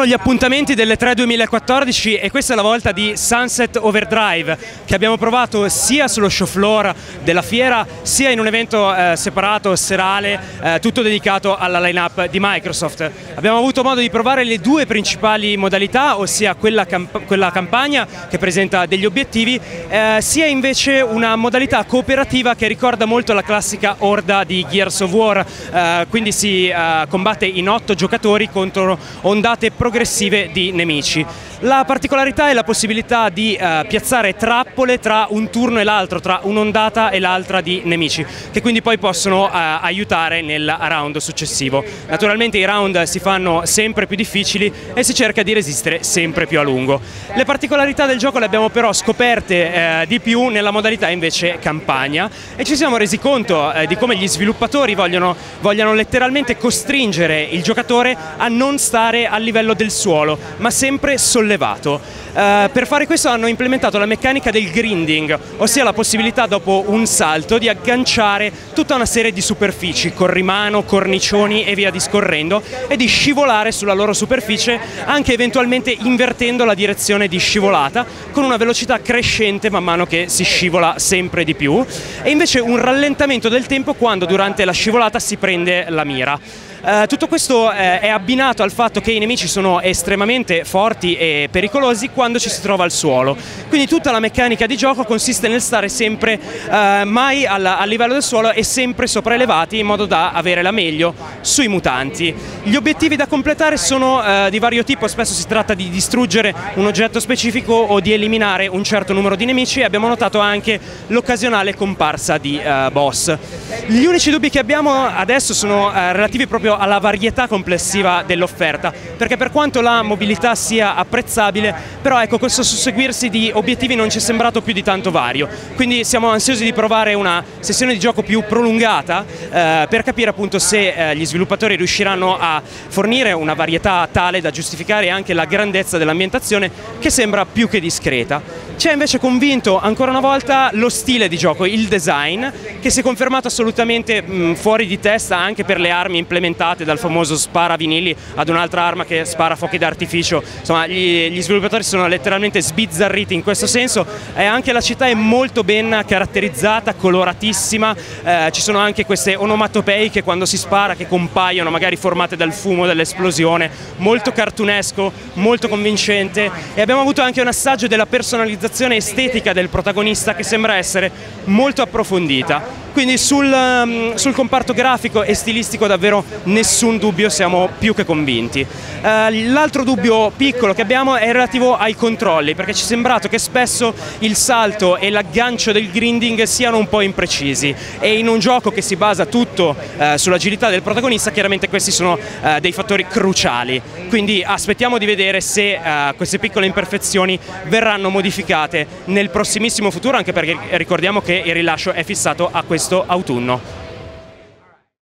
sono gli appuntamenti delle 3 2014 e questa è la volta di Sunset Overdrive che abbiamo provato sia sullo show floor della fiera sia in un evento eh, separato, serale, eh, tutto dedicato alla line-up di Microsoft. Abbiamo avuto modo di provare le due principali modalità, ossia quella, camp quella campagna che presenta degli obiettivi, eh, sia invece una modalità cooperativa che ricorda molto la classica orda di Gears of War, eh, quindi si eh, combatte in otto giocatori contro ondate ondate progressive di nemici. La particolarità è la possibilità di eh, piazzare trappole tra un turno e l'altro, tra un'ondata e l'altra di nemici, che quindi poi possono eh, aiutare nel round successivo. Naturalmente i round si fanno sempre più difficili e si cerca di resistere sempre più a lungo. Le particolarità del gioco le abbiamo però scoperte eh, di più nella modalità invece campagna e ci siamo resi conto eh, di come gli sviluppatori vogliono, vogliono letteralmente costringere il giocatore a non stare a livello del suolo, ma sempre sollevato sollevato. Uh, per fare questo hanno implementato la meccanica del grinding, ossia la possibilità dopo un salto di agganciare tutta una serie di superfici, corrimano, cornicioni e via discorrendo, e di scivolare sulla loro superficie anche eventualmente invertendo la direzione di scivolata con una velocità crescente man mano che si scivola sempre di più e invece un rallentamento del tempo quando durante la scivolata si prende la mira. Uh, tutto questo eh, è abbinato al fatto che i nemici sono estremamente forti e pericolosi quando ci si trova al suolo. Quindi tutta la meccanica di gioco consiste nel stare sempre uh, mai al, a livello del suolo e sempre sopraelevati in modo da avere la meglio sui mutanti. Gli obiettivi da completare sono uh, di vario tipo, spesso si tratta di distruggere un oggetto specifico o di eliminare un certo numero di nemici e abbiamo notato anche l'occasionale comparsa di boss. Gli unici dubbi che abbiamo adesso sono relativi proprio alla varietà complessiva dell'offerta, perché per quanto la mobilità sia apprezzabile, però ecco questo susseguirsi di obiettivi non ci è sembrato più di tanto vario, quindi siamo ansiosi di provare una sessione di gioco più prolungata eh, per capire appunto se eh, gli sviluppatori riusciranno a fornire una varietà tale da giustificare anche la grandezza dell'ambientazione che sembra più che discreta. Ci ha invece convinto ancora una volta lo stile di gioco, il design, che si è confermato assolutamente mh, fuori di testa anche per le armi implementate dal famoso spara vinili ad un'altra arma che spara fuochi d'artificio. Insomma, gli, gli, sviluppatori sono letteralmente sbizzarriti in questo senso. E anche la città è molto ben caratterizzata, coloratissima, eh, ci sono anche queste onomatopei che quando si spara che compaiono, magari formate dal fumo dell'esplosione, molto cartunesco, molto convincente. E abbiamo avuto anche un assaggio della personalizzazione estetica del protagonista che sembra essere molto approfondita. Quindi sul, um, sul comparto grafico e stilistico davvero nessun dubbio, siamo più che convinti. Uh, l'altro dubbio piccolo che abbiamo è relativo ai controlli, perché ci è sembrato che spesso il salto e l'aggancio del grinding siano un po' imprecisi e in un gioco che si basa tutto uh, sull'agilità del protagonista chiaramente questi sono uh, dei fattori cruciali. Quindi aspettiamo di vedere se queste piccole imperfezioni verranno modificate nel prossimissimo futuro, anche perché ricordiamo che il rilascio è fissato a questo autunno.